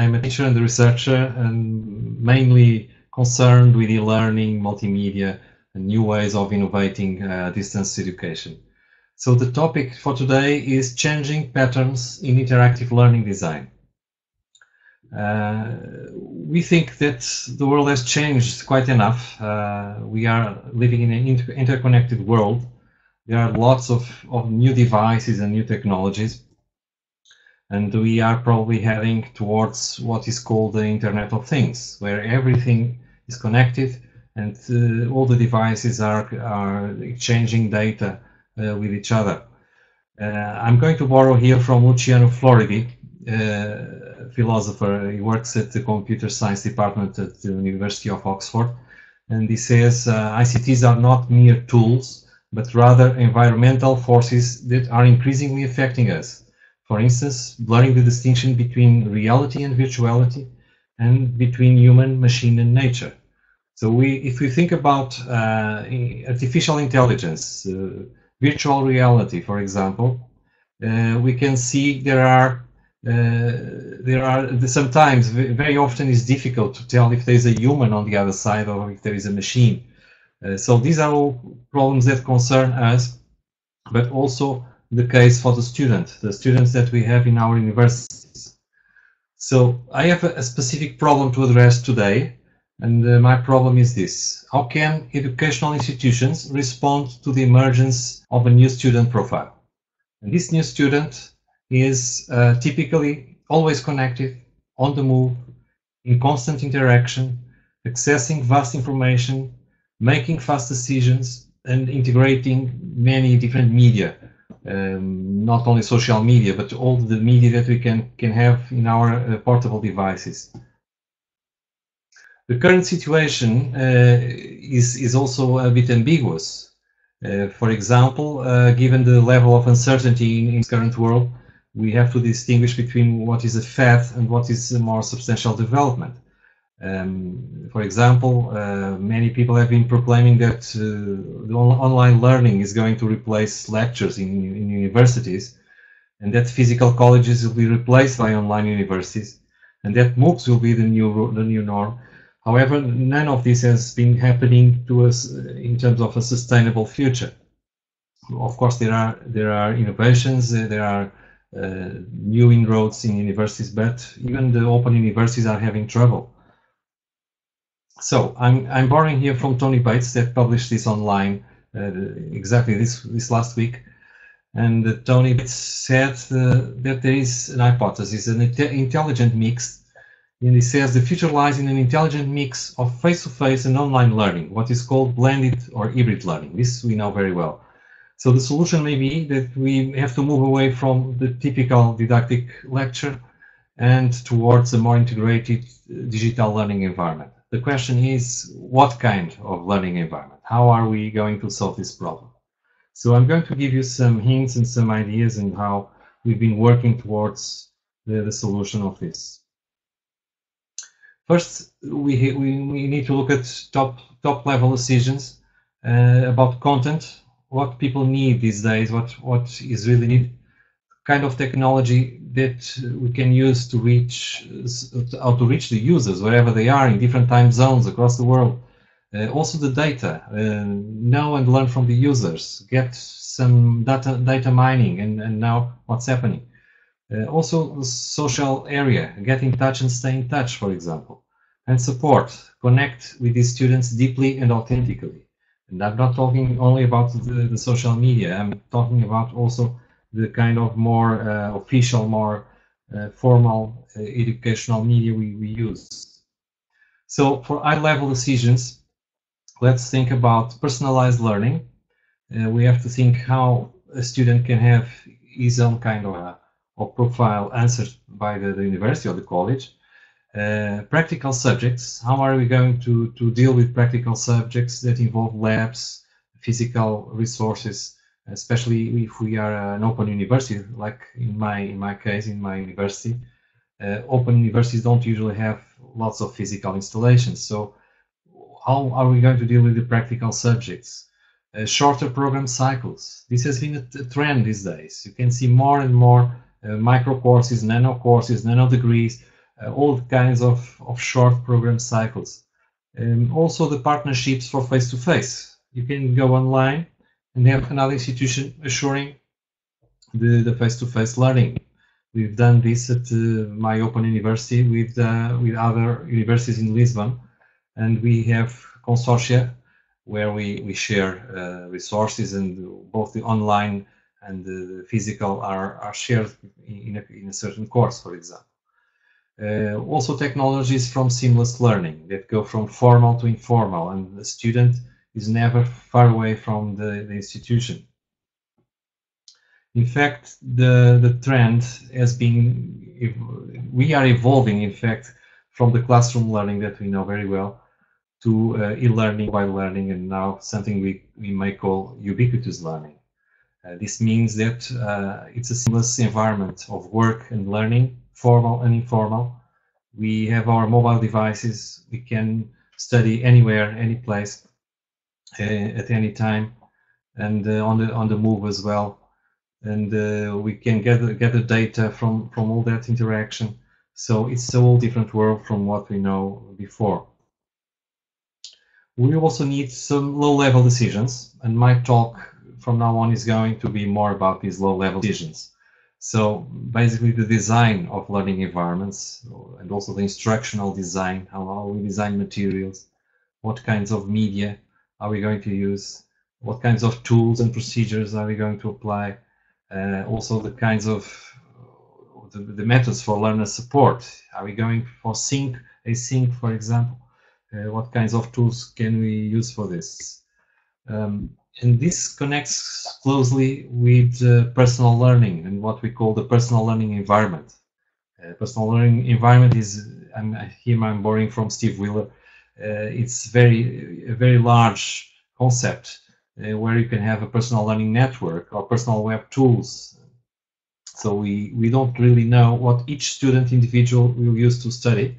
I'm a teacher and a researcher and mainly concerned with e-learning, multimedia, and new ways of innovating uh, distance education. So the topic for today is changing patterns in interactive learning design. Uh, we think that the world has changed quite enough. Uh, we are living in an inter interconnected world. There are lots of, of new devices and new technologies. And we are probably heading towards what is called the Internet of Things, where everything is connected and uh, all the devices are, are exchanging data uh, with each other. Uh, I'm going to borrow here from Luciano Floridi, uh, philosopher. He works at the computer science department at the University of Oxford. And he says uh, ICTs are not mere tools, but rather environmental forces that are increasingly affecting us. For instance, blurring the distinction between reality and virtuality and between human, machine, and nature. So we, if we think about uh, artificial intelligence, uh, virtual reality, for example, uh, we can see there are uh, there are sometimes very often it's difficult to tell if there is a human on the other side or if there is a machine. Uh, so these are all problems that concern us, but also the case for the student, the students that we have in our universities. So I have a, a specific problem to address today, and uh, my problem is this. How can educational institutions respond to the emergence of a new student profile? And this new student is uh, typically always connected, on the move, in constant interaction, accessing vast information, making fast decisions, and integrating many different media, um, not only social media, but all the media that we can, can have in our uh, portable devices. The current situation uh, is, is also a bit ambiguous. Uh, for example, uh, given the level of uncertainty in, in current world, we have to distinguish between what is a fad and what is a more substantial development. Um, for example, uh, many people have been proclaiming that uh, on online learning is going to replace lectures in, in, universities and that physical colleges will be replaced by online universities and that MOOCs will be the new, the new norm. However, none of this has been happening to us in terms of a sustainable future. Of course, there are, there are innovations, uh, there are uh, new inroads in universities, but even the open universities are having trouble. So I'm, I'm borrowing here from Tony Bates that published this online uh, exactly this, this last week. And uh, Tony Bates said uh, that there is an hypothesis, an intelligent mix. And he says the future lies in an intelligent mix of face-to-face -face and online learning, what is called blended or hybrid learning. This we know very well. So the solution may be that we have to move away from the typical didactic lecture and towards a more integrated uh, digital learning environment. The question is, what kind of learning environment? How are we going to solve this problem? So I'm going to give you some hints and some ideas on how we've been working towards the, the solution of this. First, we, we, we need to look at top, top level decisions uh, about content what people need these days, what what is really needed, kind of technology that we can use to reach how to reach the users wherever they are in different time zones across the world. Uh, also the data, uh, know and learn from the users, get some data data mining and, and now what's happening. Uh, also social area, get in touch and stay in touch, for example. And support, connect with these students deeply and authentically. And I'm not talking only about the, the social media. I'm talking about also the kind of more uh, official, more uh, formal uh, educational media we, we use. So for high-level decisions, let's think about personalized learning. Uh, we have to think how a student can have his own kind of, of profile answered by the, the university or the college. Uh, practical subjects, how are we going to, to deal with practical subjects that involve labs, physical resources, especially if we are an open university, like in my, in my case, in my university. Uh, open universities don't usually have lots of physical installations. So how are we going to deal with the practical subjects? Uh, shorter program cycles. This has been a, trend these days. You can see more and more uh, micro courses, nano courses, nano degrees, uh, all kinds of, of short program cycles. Um, also the partnerships for face-to-face. -face. You can go online and have another institution assuring the, face-to-face -face learning. We've done this at uh, my open university with, uh, with other universities in Lisbon and we have consortia where we, we share uh, resources and both the online and the physical are, are shared in a, in a certain course, for example. Uh, also technologies from seamless learning that go from formal to informal and the student is never far away from the, the institution. In fact, the, the trend has been, we are evolving, in fact, from the classroom learning that we know very well to uh, e-learning, while learning, and now something we, we may call ubiquitous learning. Uh, this means that uh, it's a seamless environment of work and learning, formal and informal. We have our mobile devices. We can study anywhere, any place, at any time, and uh, on the on the move as well. And uh, we can gather gather data from from all that interaction. So it's a whole different world from what we know before. We also need some low-level decisions, and my talk from now on is going to be more about these low-level decisions. So basically the design of learning environments and also the instructional design, how we design materials, what kinds of media are we going to use, what kinds of tools and procedures are we going to apply, uh, also the kinds of the, the, methods for learner support. Are we going for sync, async, for example? Uh, what kinds of tools can we use for this? Um, and this connects closely with uh, personal learning and what we call the personal learning environment. Uh, personal learning environment is, I'm, here I'm borrowing from Steve Wheeler, it's very a very large concept uh, where you can have a personal learning network or personal web tools. So we, we don't really know what each student individual will use to study,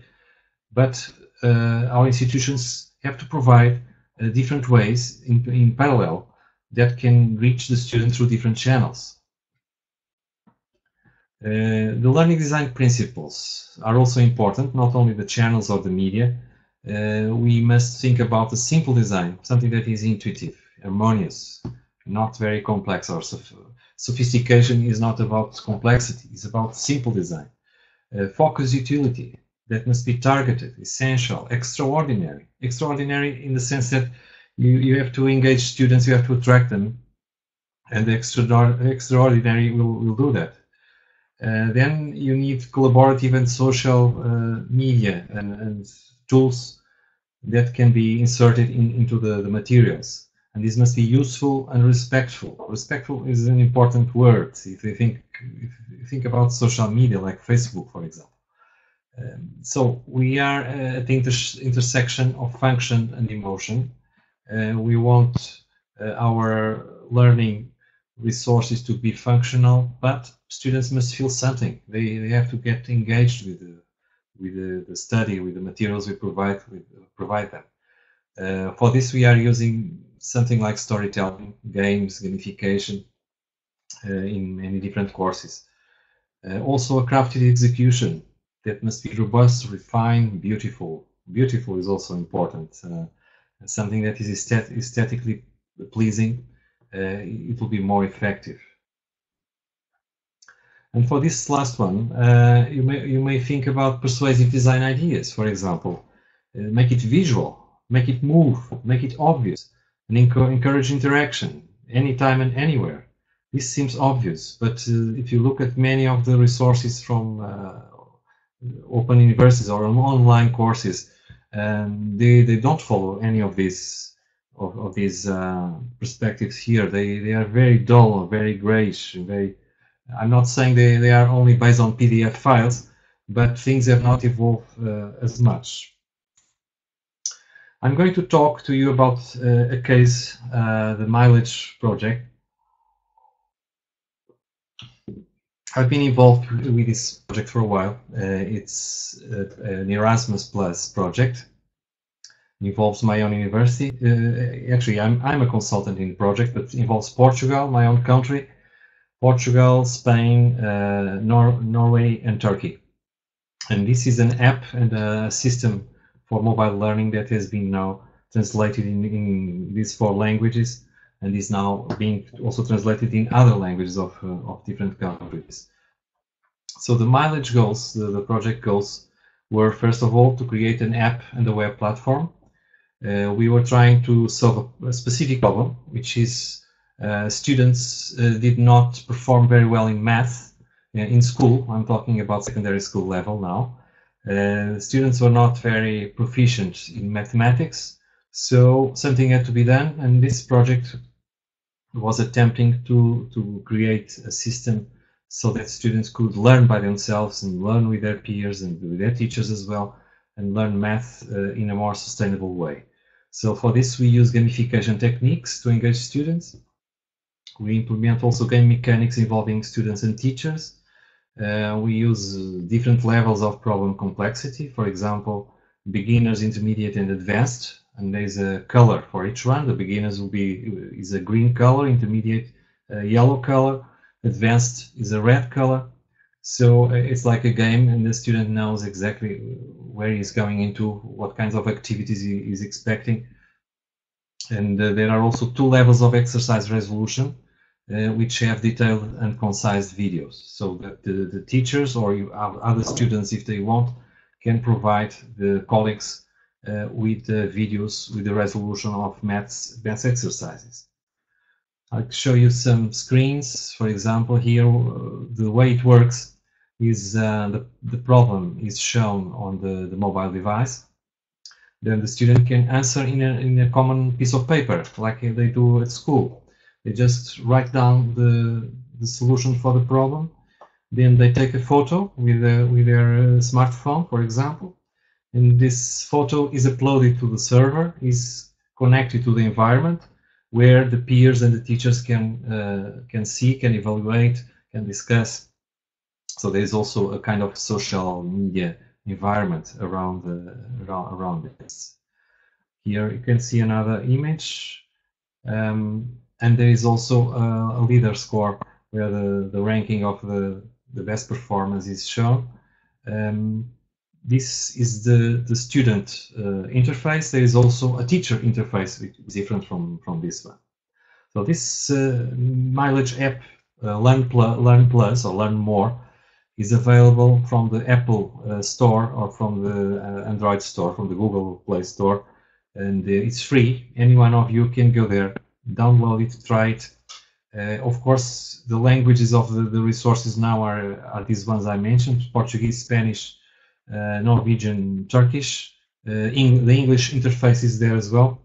but uh, our institutions have to provide uh, different ways in, in parallel that can reach the student through different channels. Uh, the learning design principles are also important, not only the channels or the media. Uh, we must think about a simple design, something that is intuitive, harmonious, not very complex or soph sophistication is not about complexity, it's about simple design. Uh, focus utility, that must be targeted, essential, extraordinary. Extraordinary in the sense that you, you have to engage students, you have to attract them, and the extraordinary will, will do that. Uh, then you need collaborative and social uh, media and, and, tools that can be inserted in, into the, the materials. And this must be useful and respectful. Respectful is an important word. If you think, if you think about social media like Facebook, for example. Um, so we are uh, at the inter intersection of function and emotion. Uh, we want uh, our learning resources to be functional, but students must feel something. They, they have to get engaged with the, with the, the study, with the materials we provide, with, provide them. Uh, for this, we are using something like storytelling, games, gamification uh, in many different courses. Uh, also, a crafted execution that must be robust, refined, beautiful. Beautiful is also important. Uh, something that is aesthet aesthetically pleasing, uh, it will be more effective. And for this last one, uh, you may you may think about persuasive design ideas. For example, uh, make it visual, make it move, make it obvious, and encourage interaction anytime and anywhere. This seems obvious, but uh, if you look at many of the resources from uh, open universities or online courses, and they, they don't follow any of these of, of these uh, perspectives here. They they are very dull, very grayish, very. I'm not saying they, they are only based on PDF files, but things have not evolved uh, as much. I'm going to talk to you about uh, a case, uh, the MILAGE project, I've been involved with this project for a while. Uh, it's uh, an Erasmus Plus project. It involves my own university. Uh, actually, I'm, I'm a consultant in the project, but involves Portugal, my own country, Portugal, Spain, uh, Nor Norway, and Turkey. And this is an app and a system for mobile learning that has been now translated in, in these four languages and is now being also translated in other languages of, uh, of different countries. So the MILAGE goals, the, the, project goals, were first of all to create an app and a web platform. Uh, we were trying to solve a, specific problem, which is students uh, did not perform very well in math uh, in school. I'm talking about secondary school level now. Uh, students were not very proficient in mathematics, so something had to be done, and this project was attempting to, to create a system so that students could learn by themselves and learn with their peers and with their teachers as well and learn math uh, in a more sustainable way. So for this we use gamification techniques to engage students. We implement also game mechanics involving students and teachers. Uh, we use different levels of problem complexity, for example, beginners, intermediate and advanced and there's a color for each one. The beginners will be is a green color, intermediate yellow color, advanced is a red color. So uh, it's like a game, and the student knows exactly where he's going into, what kinds of activities he is expecting. And uh, there are also two levels of exercise resolution, uh, which have detailed and concise videos, so that the, the teachers or other students, if they want, can provide the colleagues uh, with the videos with the resolution of maths, maths exercises. I'll show you some screens. For example, here uh, the way it works is uh, the, the problem is shown on the, the mobile device. Then the student can answer in a, in a common piece of paper, like they do at school. They just write down the, the solution for the problem. Then they take a photo with, a, with their uh, smartphone, for example and this photo is uploaded to the server, is connected to the environment where the peers and the teachers can uh, can see, can evaluate, can discuss. So there is also a kind of social media environment around the, around, around this. Here you can see another image, um, and there is also a, leader score where the, the ranking of the, the best performance is shown. Um, this is the, the student uh, interface. There is also a teacher interface, which is different from, from this one. So this uh, MILAGE app, uh, Learn, Plus, Learn Plus or Learn More, is available from the Apple uh, Store or from the uh, Android Store, from the Google Play Store. And uh, it's free. Any one of you can go there, download it, try it. of course, the languages of the, the resources now are, are these ones I mentioned, Portuguese, Spanish, uh, Norwegian, Turkish. Uh, in, the English interface is there as well,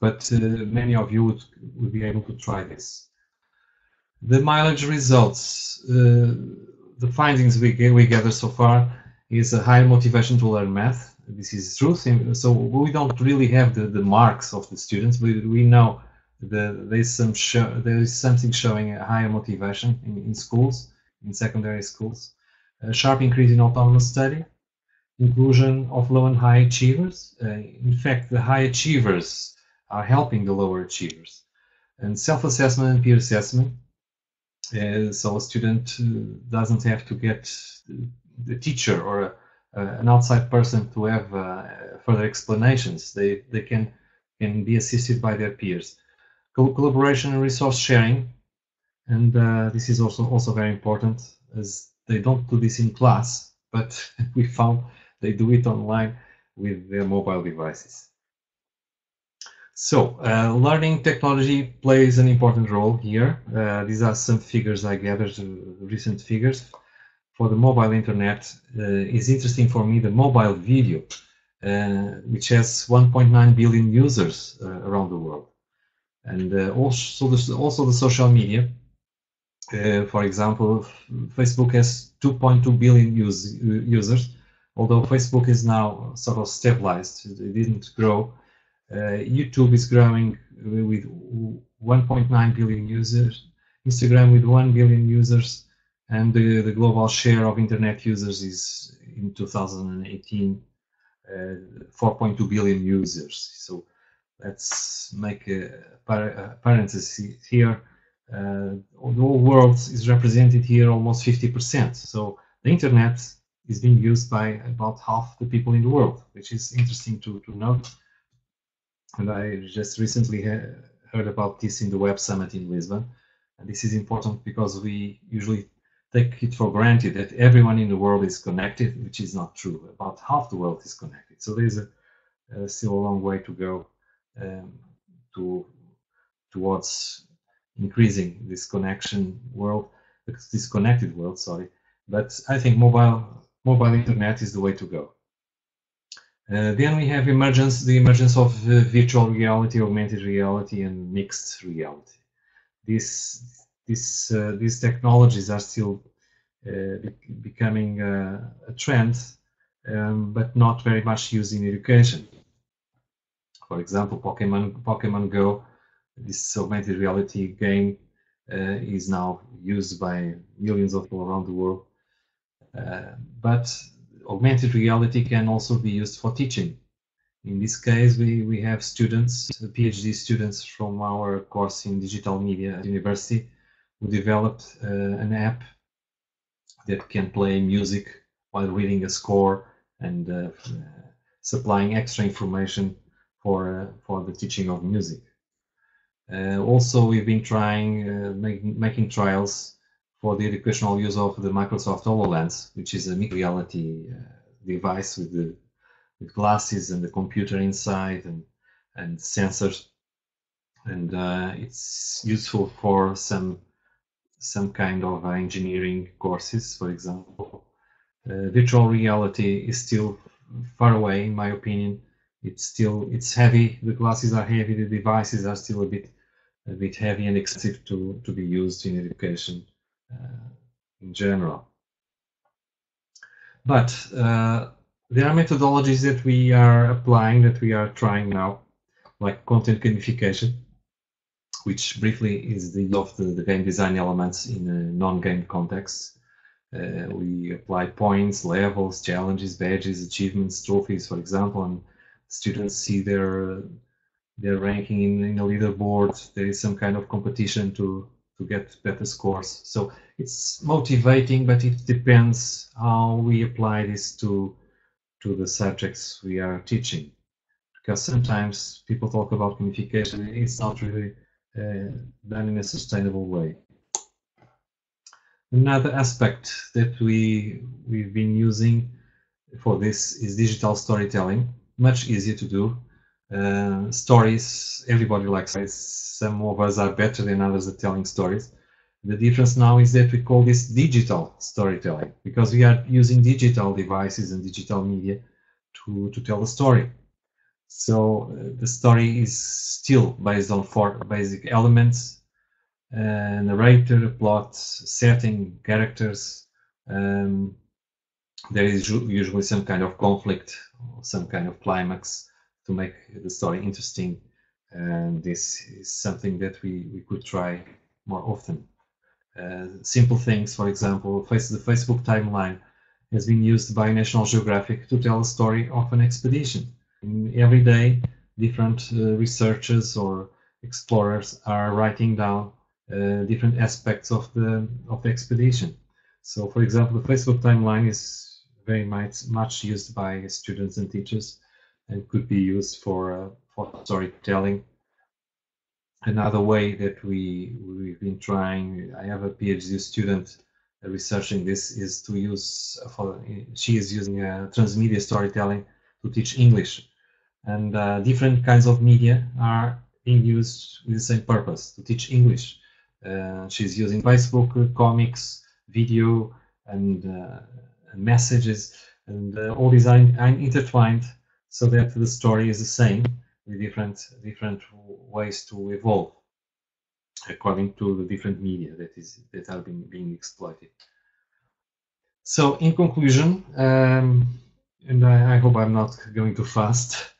but uh, many of you would, would be able to try this. The MILAGE results, the findings we, we gather so far is a higher motivation to learn math. This is true. So we don't really have the, the marks of the students, but we know the, there's some show, there is something showing a higher motivation in, in schools, in secondary schools. A sharp increase in autonomous study, inclusion of low and high achievers. Uh, in fact, the high achievers are helping the lower achievers. And self-assessment and peer assessment. Uh, so a student uh, doesn't have to get the teacher or a, an outside person to have uh, further explanations. They, they can, can be assisted by their peers. Co collaboration and resource sharing. And uh, this is also, also very important as they don't do this in class, but we found they do it online with their mobile devices. So, uh, learning technology plays an important role here. Uh, these are some figures I gathered, uh, recent figures. For the mobile internet, uh, is interesting for me the mobile video, uh, which has 1.9 billion users uh, around the world. And also, the, also the social media, uh, for example, Facebook has 2.2 billion use, users, although Facebook is now sort of stabilized, it didn't grow. Uh, YouTube is growing with 1.9 billion users, Instagram with 1 billion users, and the, the global share of internet users is in 2018 uh, 4.2 billion users. So let's make a, a parenthesis here. Uh, the whole world is represented here almost 50%. So the internet is being used by about half the people in the world, which is interesting to, to note. And I just recently heard about this in the Web Summit in Lisbon. And this is important because we usually take it for granted that everyone in the world is connected, which is not true. About half the world is connected. So there's a, uh, still a long way to go um, to towards increasing this connection world, this connected world. Sorry, but I think mobile mobile internet is the way to go. Uh, then we have emergence, the emergence of uh, virtual reality, augmented reality, and mixed reality. These, this, uh, these technologies are still uh, be becoming uh, a trend, um, but not very much used in education. For example, Pokemon, Pokemon Go, this augmented reality game, uh, is now used by millions of people around the world. but augmented reality can also be used for teaching. In this case, we, we have students, PhD students from our course in digital media at university who developed uh, an app that can play music while reading a score and uh, supplying extra information for, for the teaching of music. Uh, also, we've been trying, uh, make, making trials for the educational use of the Microsoft HoloLens, which is a mixed reality uh, device with the with glasses and the computer inside and and sensors, and uh, it's useful for some some kind of engineering courses, for example. Uh, virtual reality is still far away, in my opinion. It's still it's heavy. The glasses are heavy. The devices are still a bit a bit heavy and expensive to to be used in education uh, in general. But uh, there are methodologies that we are applying, that we are trying now, like content gamification, which briefly is the of the, the, game design elements in a non-game context. Uh, we apply points, levels, challenges, badges, achievements, trophies, for example, and students see their their ranking in, in a leaderboard. There is some kind of competition to to get better scores. So it's motivating, but it depends how we apply this to to the subjects we are teaching. Because sometimes people talk about gamification, it's not really uh, done in a sustainable way. Another aspect that we we've been using for this is digital storytelling. Much easier to do. Uh, stories, everybody likes stories. Some of us are better than others at telling stories. The difference now is that we call this digital storytelling because we are using digital devices and digital media to, to tell a story. So uh, the story is still based on four basic elements, uh, narrator, plot, setting, characters. Um, there is usually some kind of conflict, some kind of climax to make the story interesting. And this is something that we, we could try more often. Uh, simple things, for example, face, the Facebook timeline has been used by National Geographic to tell a story of an expedition. And every day, different uh, researchers or explorers are writing down uh, different aspects of the of the expedition. So, for example, the Facebook timeline is very much much used by students and teachers, and could be used for uh, for storytelling. Another way that we we've been trying i have a phd student researching this is to use for she is using uh, transmedia storytelling to teach english. And uh, different kinds of media are being used with the same purpose to teach english. Uh, she's using facebook comics video and, uh, and messages and uh, all these are, are intertwined so that the story is the same with different different ways to evolve according to the different media that is that are being, being exploited. So in conclusion, um, and I, I, hope I'm not going too fast.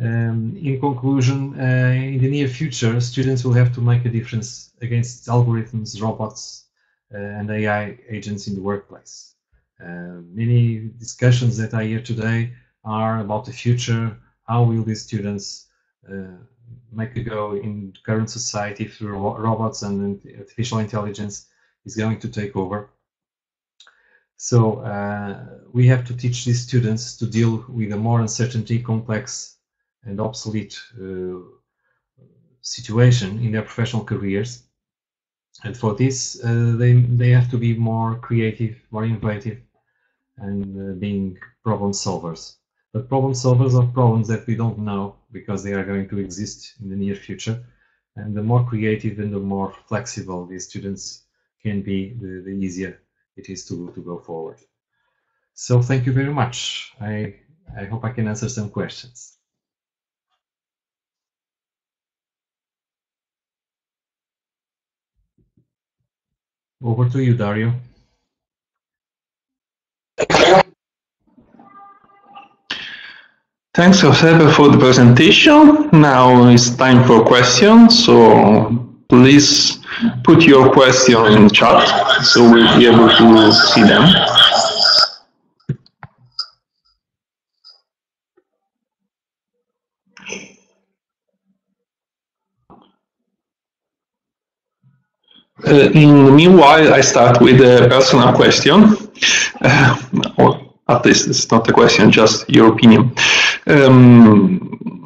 Um, in conclusion, uh, in the near future, students will have to make a difference against algorithms, robots, uh, and AI agents in the workplace. Uh, many discussions that I hear today are about the future, how will these students uh, make a go in current society through robots and artificial intelligence is going to take over. So uh, we have to teach these students to deal with a more uncertainty, complex, and obsolete uh, situation in their professional careers. And for this, uh, they they have to be more creative, more innovative, and uh, being problem solvers. But problem solvers are problems that we don't know because they are going to exist in the near future. And the more creative and the more flexible these students can be, the, the easier it is to, to go forward. So thank you very much. I, I hope I can answer some questions. Over to you, Dario. Thanks, Josep, for the presentation. Now it's time for questions. So please put your question in chat so we'll be able to see them. Uh, in the meanwhile, I start with a personal question. Uh, or at least it's not a question, just your opinion. Um,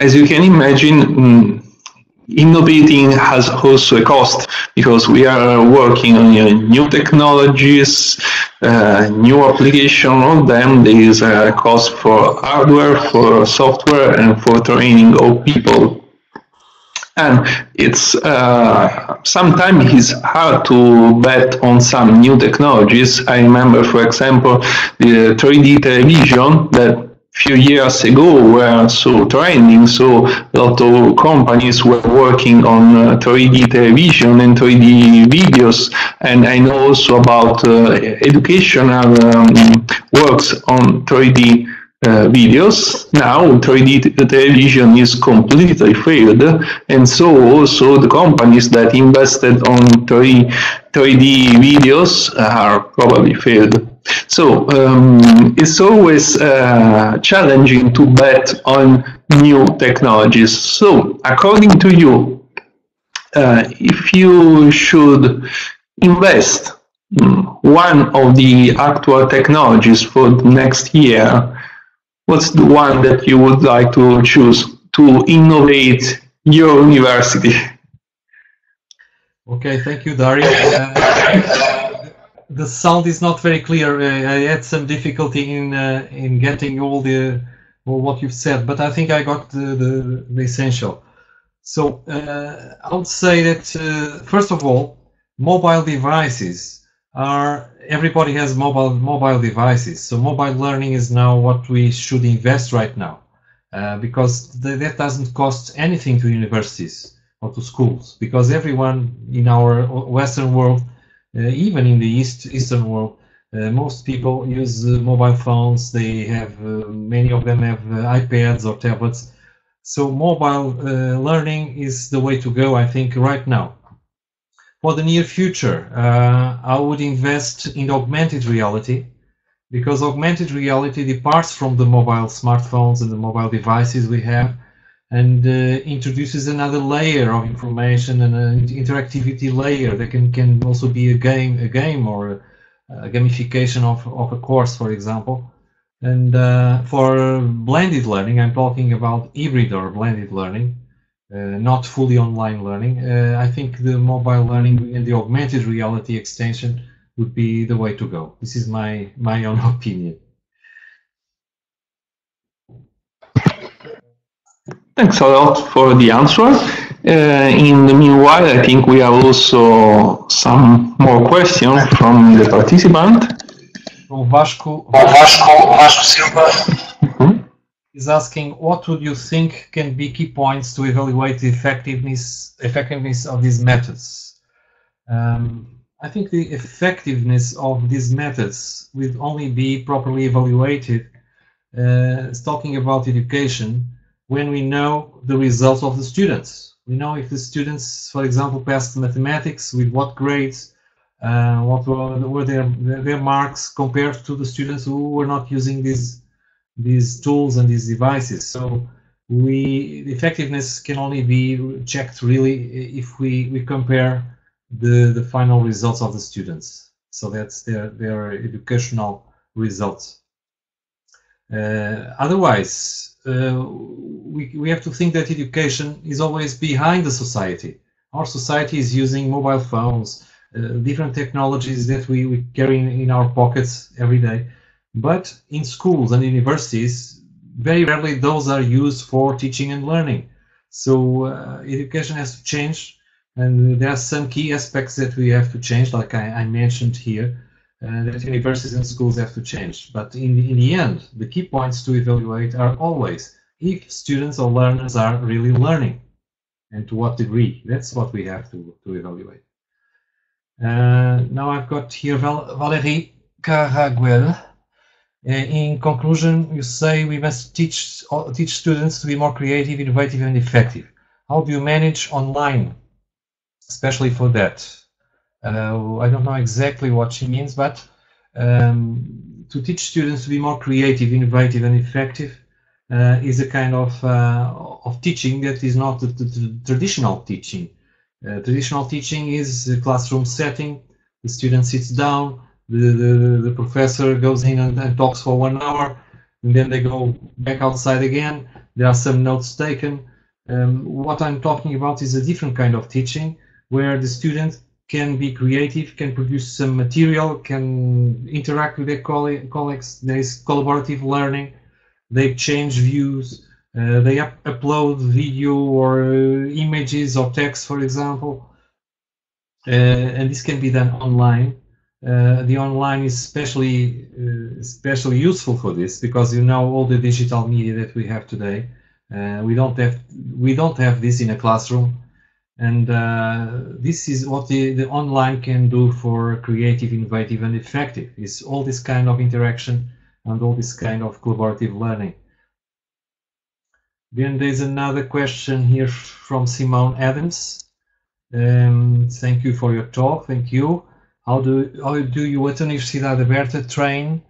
as you can imagine, mm, innovating has also a cost because we are working on uh, new technologies, uh, new application of them. There is a cost for hardware, for software, and for training of people and it's uh, sometimes it's hard to bet on some new technologies. I remember, for example, the 3D television that few years ago were so trending, so a lot of companies were working on uh, 3D television and 3D videos, and I know also about uh, educational um, works on 3D uh, videos. Now 3D television is completely failed, and so also the companies that invested on 3, 3D videos are probably failed. So um, it's always uh, challenging to bet on new technologies. So according to you, uh, if you should invest one of the actual technologies for the next year, what's the one that you would like to choose to innovate your university? Okay, thank you, Dario. Uh, the sound is not very clear. Uh, I had some difficulty in uh, in getting all the all what you've said, but I think I got the, the, the essential. So uh, I would say that uh, first of all, mobile devices are everybody has mobile mobile devices. So mobile learning is now what we should invest right now, uh, because th that doesn't cost anything to universities or to schools, because everyone in our Western world, even in the East Eastern world, uh, most people use uh, mobile phones. They have uh, many of them have uh, iPads or tablets. So mobile learning is the way to go, I think, right now for the near future, uh, I would invest in augmented reality because augmented reality departs from the mobile smartphones and the mobile devices we have and uh, introduces another layer of information and an interactivity layer that can, can also be a game, a game or a, a gamification of, of a course, for example. And uh, for blended learning, I'm talking about hybrid or blended learning. Uh, not fully online learning. Uh, I think the mobile learning and the augmented reality extension would be the way to go. This is my, my own opinion. Thanks a lot for the answer. Uh, in the meanwhile, I think we have also some more questions from the participant. From Vasco, Vasco, Vasco Silva. Mm -hmm is asking what would you think can be key points to evaluate the effectiveness effectiveness of these methods. Um, I think the effectiveness of these methods will only be properly evaluated, uh, talking about education, when we know the results of the students. We know if the students, for example, passed mathematics, with what grades, uh, what were, were their, their marks compared to the students who were not using these these tools and these devices. So we the effectiveness can only be checked really if we, we compare the, the final results of the students. So that's their, their educational results. Uh, otherwise, we, we have to think that education is always behind the society. Our society is using mobile phones, uh, different technologies that we, we carry in, in our pockets every day. But in schools and universities, very rarely those are used for teaching and learning. So uh, education has to change, and there are some key aspects that we have to change, like I, I mentioned here, uh, that universities and schools have to change. But in, in the end, the key points to evaluate are always if students or learners are really learning, and to what degree. That's what we have to, to evaluate. Uh, now I've got here Val Valerie Caraguel. Uh, in conclusion, you say we must teach teach students to be more creative, innovative, and effective. How do you manage online, especially for that? Uh, I don't know exactly what she means, but um, to teach students to be more creative, innovative, and effective uh, is a kind of uh, of teaching that is not the, the, the traditional teaching. Uh, traditional teaching is a classroom setting. The student sits down the, the, the professor goes in and, and, talks for one hour, and then they go back outside again. There are some notes taken. Um, what I'm talking about is a different kind of teaching where the student can be creative, can produce some material, can interact with their colleagues. There is collaborative learning. They change views. Uh, they up upload video or uh, images or text, for example. Uh, and this can be done online. Uh, the online is especially uh, especially useful for this because you know all the digital media that we have today. Uh, we don't have we don't have this in a classroom, and uh, this is what the, the online can do for creative, innovative, and effective. Is all this kind of interaction and all this kind of collaborative learning. Then there's another question here from Simone Adams. Um, thank you for your talk. Thank you. How do how do you at Universidade Aberta train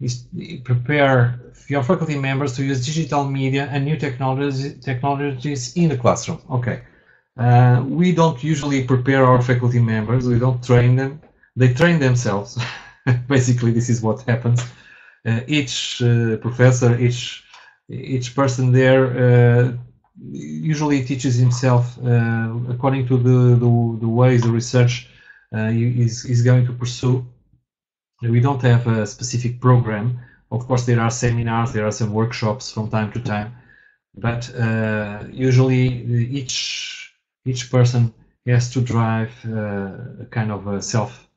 is prepare your faculty members to use digital media and new technologies technologies in the classroom? Okay. Uh, we don't usually prepare our faculty members. We don't train them. They train themselves. Basically, this is what happens. Uh, each uh, professor, each each person there uh, usually teaches himself uh, according to the, the, the ways the research is, is going to pursue. We don't have a specific program. Of course, there are seminars, there are some workshops from time to time, but usually each each person has to drive uh, a kind of a self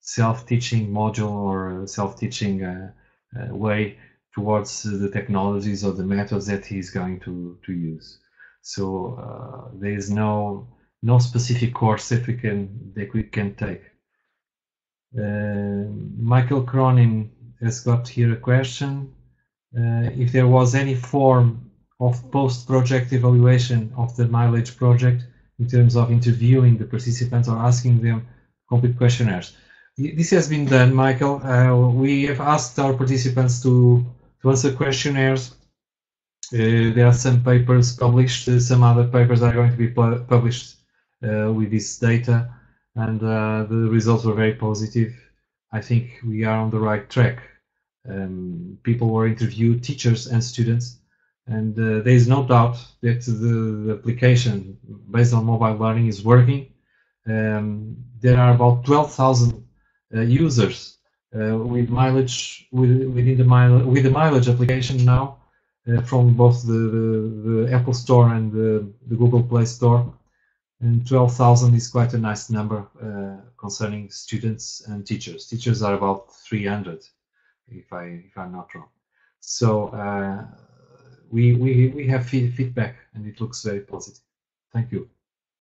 self-teaching module or self-teaching uh, uh, way towards the technologies or the methods that he's going to to use. So uh, there is no no specific course that we can that we can take. Uh, Michael Cronin has got here a question. Uh, if there was any form of post-project evaluation of the MILAGE project in terms of interviewing the participants or asking them complete questionnaires. This has been done, Michael. Uh, we have asked our participants to, to answer questionnaires. Uh, there are some papers published, uh, some other papers are going to be published uh, with this data, and uh, the results were very positive. I think we are on the right track. Um, people were interviewed, teachers and students, and uh, there is no doubt that the, application based on mobile learning is working. Um, there are about 12,000 uh, users uh, with MILAGE with, within the MILAGE with the MILAGE application now from both the, the, the, Apple Store and the, the Google Play Store and 12,000 is quite a nice number uh, concerning students and teachers. Teachers are about 300, if I if I'm not wrong. So uh, we we we have feedback, and it looks very positive. Thank you.